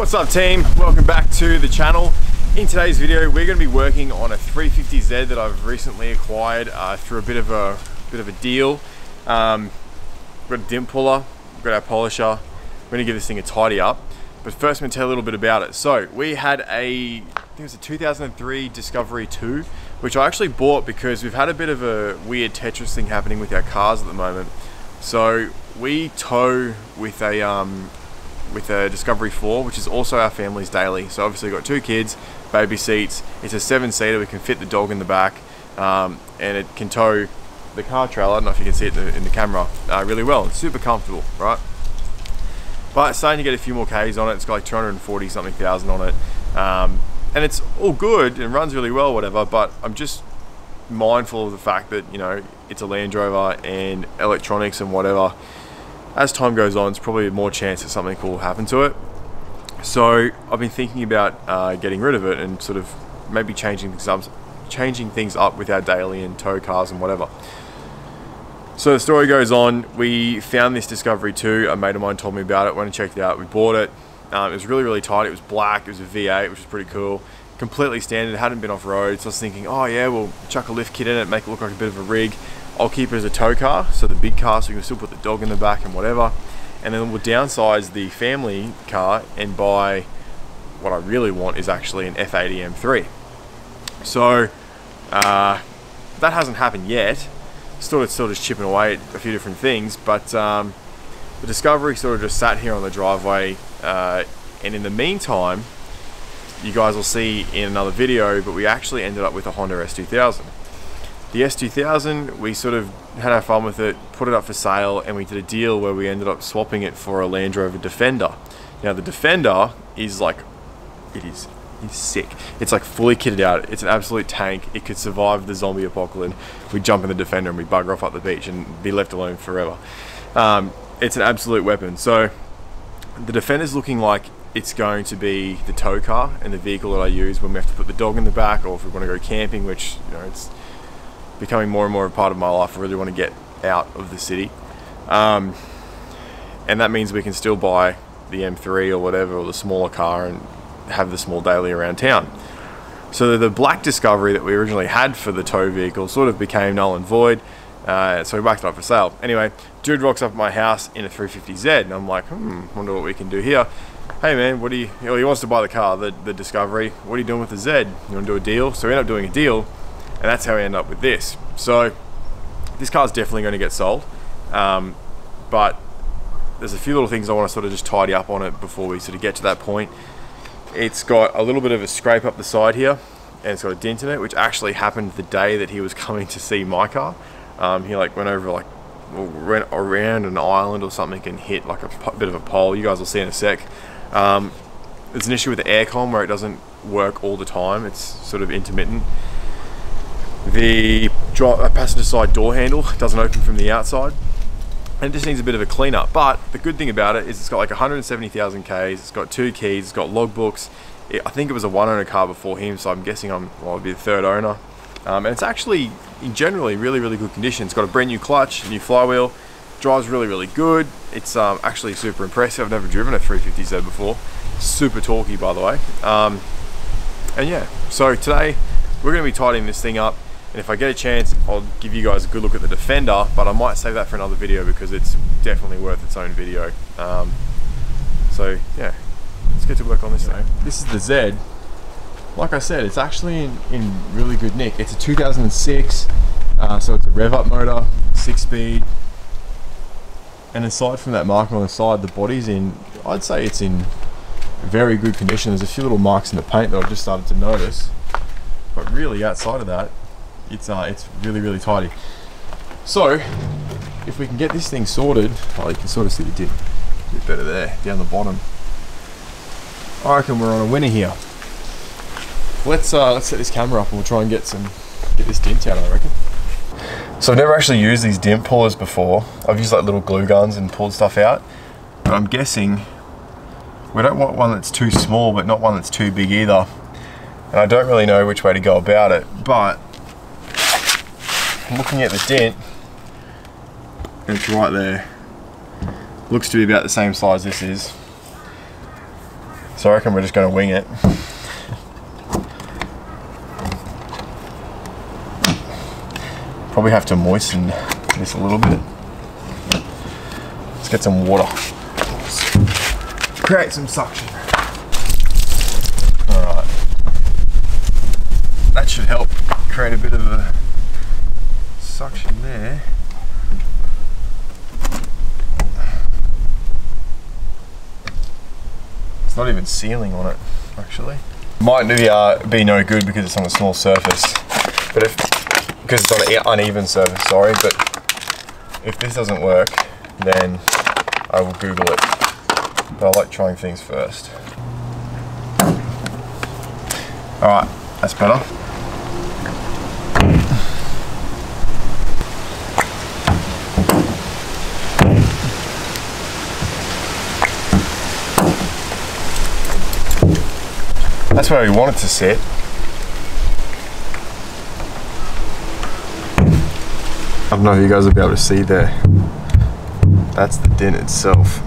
What's up team? Welcome back to the channel. In today's video we're going to be working on a 350Z that I've recently acquired uh, through a bit of a bit of a deal. Um, got a dent puller, we've got our polisher, we're going to give this thing a tidy up. But first I'm going to tell you a little bit about it. So we had a, I think it was a 2003 Discovery 2 which I actually bought because we've had a bit of a weird Tetris thing happening with our cars at the moment. So we tow with a um, with a Discovery 4, which is also our family's daily. So obviously we've got two kids, baby seats. It's a seven seater. We can fit the dog in the back, um, and it can tow the car trailer. I don't know if you can see it in the, in the camera uh, really well. It's super comfortable, right? But it's starting to get a few more Ks on it. It's got like 240 something thousand on it. Um, and it's all good and runs really well, whatever. But I'm just mindful of the fact that you know it's a Land Rover and electronics and whatever. As time goes on, it's probably more chance that something will happen to it. So I've been thinking about uh, getting rid of it and sort of maybe changing things up, changing things up with our daily and tow cars and whatever. So the story goes on. We found this Discovery 2. A mate of mine told me about it. Went and checked it out. We bought it. Um, it was really, really tight. It was black. It was a V8, which was pretty cool. Completely standard. Hadn't been off road. So I was thinking, oh yeah, we'll chuck a lift kit in it, make it look like a bit of a rig. I'll keep it as a tow car, so the big car, so you can still put the dog in the back and whatever. And then we'll downsize the family car and buy what I really want is actually an F80 M3. So uh, that hasn't happened yet. Still, it's still just chipping away at a few different things, but um, the Discovery sort of just sat here on the driveway uh, and in the meantime you guys will see in another video but we actually ended up with a Honda S2000 the S2000 we sort of had our fun with it put it up for sale and we did a deal where we ended up swapping it for a Land Rover Defender now the Defender is like it is it's sick. It's like fully kitted out. It's an absolute tank. It could survive the zombie apocalypse. We jump in the Defender and we bugger off up the beach and be left alone forever. Um, it's an absolute weapon. So the Defender's looking like it's going to be the tow car and the vehicle that I use when we have to put the dog in the back or if we want to go camping, which you know it's becoming more and more a part of my life. I really want to get out of the city. Um, and that means we can still buy the M3 or whatever or the smaller car and have the small daily around town. So the black Discovery that we originally had for the tow vehicle sort of became null and void. Uh, so we whacked it up for sale. Anyway, dude rocks up at my house in a 350Z, and I'm like, hmm, wonder what we can do here. Hey man, what do you, you know, he wants to buy the car, the, the Discovery. What are you doing with the Z? You want to do a deal? So we end up doing a deal, and that's how we end up with this. So this car's definitely going to get sold, um, but there's a few little things I want to sort of just tidy up on it before we sort of get to that point. It's got a little bit of a scrape up the side here, and it's got a dent in it, which actually happened the day that he was coming to see my car. Um, he like went over like went around an island or something and hit like a bit of a pole. You guys will see in a sec. Um, there's an issue with the aircon where it doesn't work all the time. It's sort of intermittent. The passenger side door handle doesn't open from the outside. And it just needs a bit of a cleanup. But the good thing about it is it's got like 170,000 Ks. It's got two keys. It's got logbooks. It, I think it was a one owner car before him, so I'm guessing I'm well, I'll be the third owner. Um, and it's actually in generally really really good condition. It's got a brand new clutch, new flywheel, drives really really good. It's um, actually super impressive. I've never driven a 350Z before. Super torquey, by the way. Um, and yeah, so today we're going to be tidying this thing up. And if I get a chance, I'll give you guys a good look at the Defender, but I might save that for another video because it's definitely worth its own video. Um, so yeah, let's get to work on this thing. This is the Z like I said, it's actually in, in really good nick. It's a 2006, uh, so it's a rev up motor, six speed. And aside from that marking on the side, the body's in, I'd say it's in very good condition. There's a few little marks in the paint that I've just started to notice. But really outside of that, it's, uh, it's really, really tidy. So, if we can get this thing sorted, oh, you can sort of see the dip a bit better there, down the bottom. I reckon we're on a winner here. Let's uh, let's set this camera up and we'll try and get some get this dent out. I reckon. So I've never actually used these dent pullers before. I've used like little glue guns and pulled stuff out. But I'm guessing we don't want one that's too small, but not one that's too big either. And I don't really know which way to go about it. But looking at the dent, it's right there. Looks to be about the same size this is. So I reckon we're just going to wing it. Probably have to moisten this a little bit. Let's get some water. Create some suction. Alright. That should help create a bit of a there. It's not even sealing on it, actually. Might be, uh, be no good because it's on a small surface, but if because it's on an uneven surface, sorry, but if this doesn't work, then I will Google it. But I like trying things first. Alright, that's better. That's where we want it to sit. I don't know if you guys will be able to see there. That's the dent itself.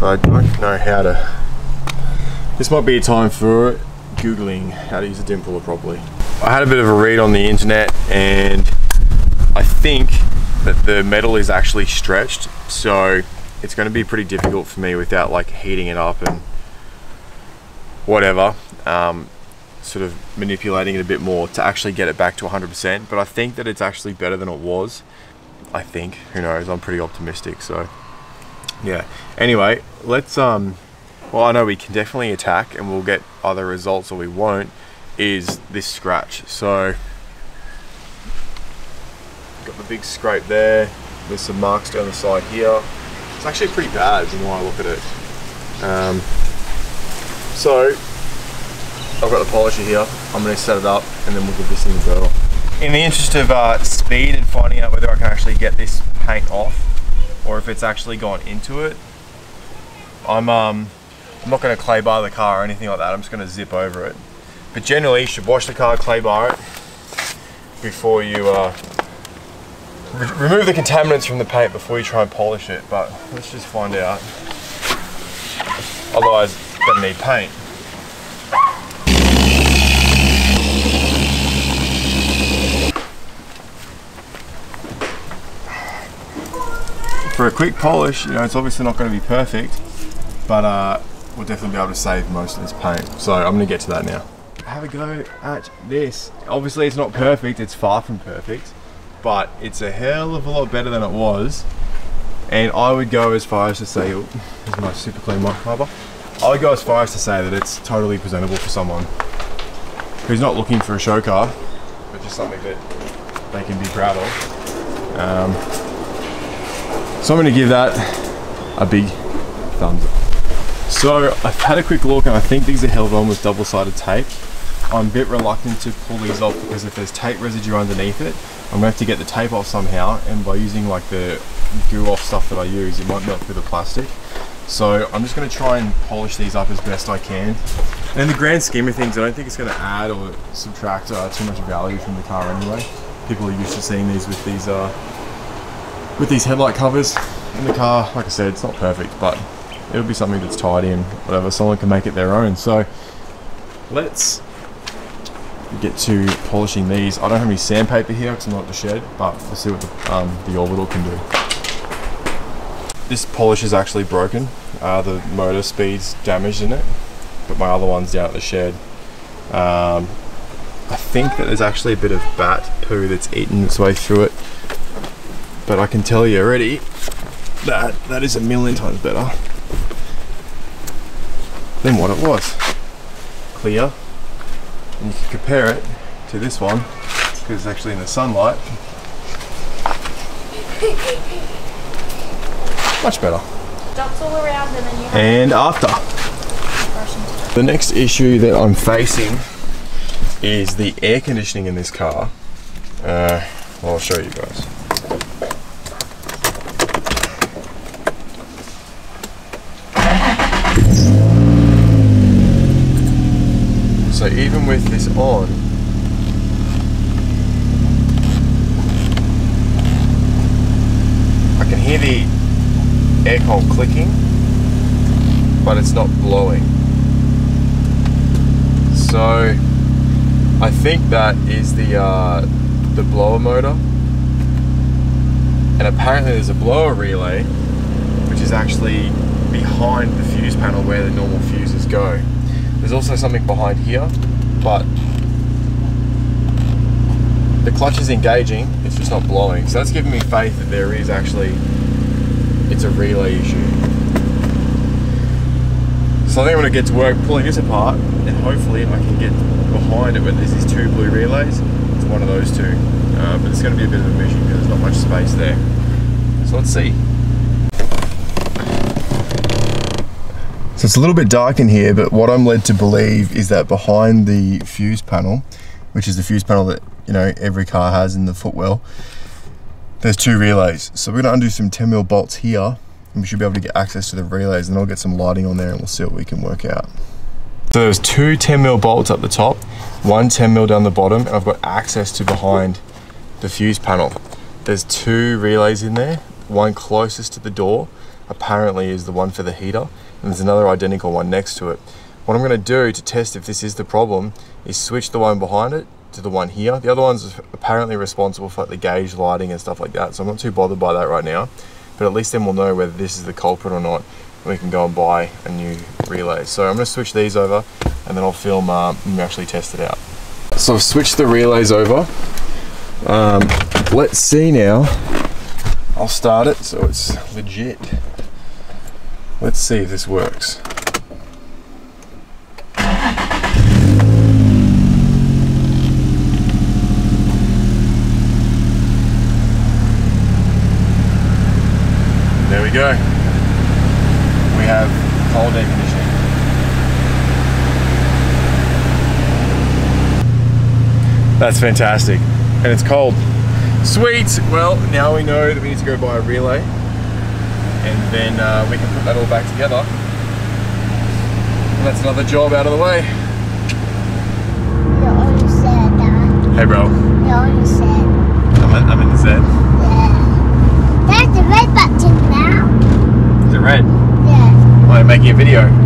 But I don't know how to... This might be a time for Googling how to use a dent puller properly. I had a bit of a read on the internet and I think that the metal is actually stretched so it's going to be pretty difficult for me without like heating it up and whatever um, sort of manipulating it a bit more to actually get it back to 100% but I think that it's actually better than it was I think. Who knows? I'm pretty optimistic so yeah. Anyway let's um well I know we can definitely attack and we'll get either results or we won't is this scratch. So got the big scrape there. There's some marks down the side here. It's actually pretty bad the more I look at it. Um, so I've got the polisher here. I'm going to set it up and then we'll give this thing a go. In the interest of uh, speed and finding out whether I can actually get this paint off or if it's actually gone into it, I'm um, I'm not going to clay bar the car or anything like that. I'm just going to zip over it. But generally, you should wash the car, clay bar it before you uh, re remove the contaminants from the paint before you try and polish it. But let's just find out. Otherwise, to need paint. For a quick polish, you know, it's obviously not going to be perfect, but uh, we'll definitely be able to save most of this paint. So I'm going to get to that now. Have a go at this. Obviously it's not perfect, it's far from perfect, but it's a hell of a lot better than it was. And I would go as far as to say, oh, here's my super clean microfiber. I would go as far as to say that it's totally presentable for someone who's not looking for a show car, but just something that they can be proud of. Um, so I'm going to give that a big thumbs up. So I've had a quick look and I think these are held on with double-sided tape. I'm a bit reluctant to pull these off because if there's tape residue underneath it, I'm going to have to get the tape off somehow and by using like the goo off stuff that I use, it might melt through the plastic. So I'm just going to try and polish these up as best I can. And in the grand scheme of things, I don't think it's going to add or subtract uh, too much value from the car anyway. People are used to seeing these with these uh, with these headlight covers in the car. Like I said, it's not perfect, but it'll be something that's tidy and whatever. Someone can make it their own. So let's get to polishing these. I don't have any sandpaper here because I'm not at the shed, but let's see what the, um, the orbital can do. This polish is actually broken. Uh, the motor speed's damaged in it, but my other one's down at the shed. Um, I think that there's actually a bit of bat poo that's eaten its way through it. But I can tell you already that that is a million times better than what it was. Clear. And you can compare it to this one because it's actually in the sunlight. Much better. All around and then you have And after. The next issue that I'm facing is the air conditioning in this car. Uh, well, I'll show you guys. So even with this on, I can hear the aircon clicking but it's not blowing. So I think that is the uh, the blower motor, and apparently there's a blower relay, which is actually behind the fuse panel where the normal fuses go. There's also something behind here, but the clutch is engaging, it's just not blowing. So that's giving me faith that there is actually, it's a relay issue. So I think I'm gonna get to work pulling this apart and hopefully I can get behind it where there's these two blue relays. It's one of those two. Uh, but it's gonna be a bit of a mission because there's not much space there. So let's see. So it's a little bit dark in here, but what I'm led to believe is that behind the fuse panel, which is the fuse panel that you know every car has in the footwell, there's two relays. So we're gonna undo some 10 mil bolts here, and we should be able to get access to the relays, and I'll get some lighting on there, and we'll see what we can work out. So there's two 10 mil bolts up the top, one 10 mil down the bottom, and I've got access to behind the fuse panel. There's two relays in there. One closest to the door apparently is the one for the heater, and there's another identical one next to it. What I'm gonna do to test if this is the problem is switch the one behind it to the one here. The other one's apparently responsible for like the gauge lighting and stuff like that, so I'm not too bothered by that right now. But at least then we'll know whether this is the culprit or not, and we can go and buy a new relay. So I'm gonna switch these over, and then I'll film uh, and actually test it out. So I've switched the relays over. Um, let's see now. I'll start it so it's legit. Let's see if this works. Go. We have cold air conditioning. That's fantastic. And it's cold. Sweet. Well, now we know that we need to go buy a relay. And then uh, we can put that all back together. And that's another job out of the way. You already said that. Hey, bro. you're already said. I'm in, I'm in the Z. Yeah. That's the red button now. Is it red? Yeah. I making a video?